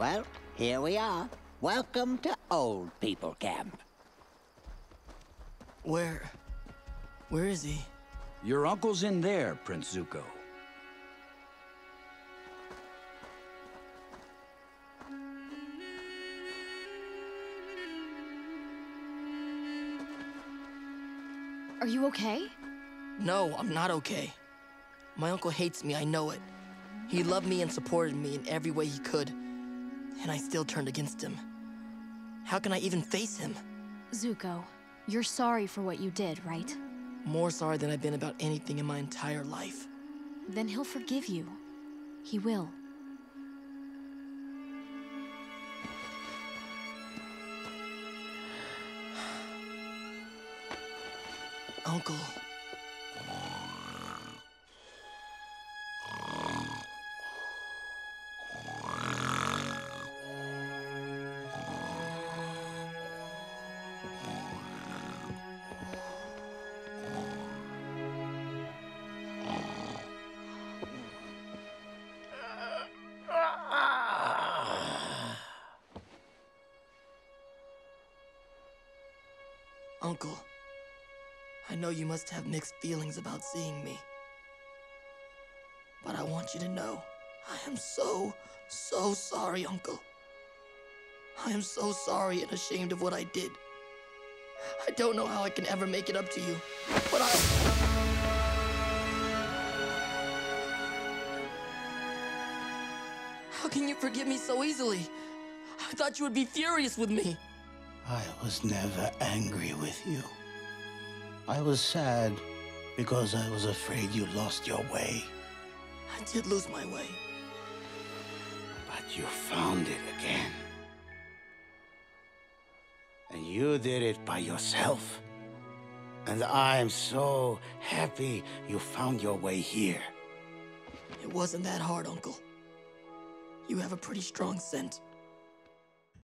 Well, here we are. Welcome to Old People Camp. Where... Where is he? Your uncle's in there, Prince Zuko. Are you okay? No, I'm not okay. My uncle hates me, I know it. He loved me and supported me in every way he could. And I still turned against him. How can I even face him? Zuko, you're sorry for what you did, right? More sorry than I've been about anything in my entire life. Then he'll forgive you. He will. Uncle. Uncle, I know you must have mixed feelings about seeing me. But I want you to know, I am so, so sorry, Uncle. I am so sorry and ashamed of what I did. I don't know how I can ever make it up to you, but I'll... How can you forgive me so easily? I thought you would be furious with me. I was never angry with you. I was sad because I was afraid you lost your way. I did lose my way. But you found it again. And you did it by yourself. And I'm so happy you found your way here. It wasn't that hard, Uncle. You have a pretty strong scent.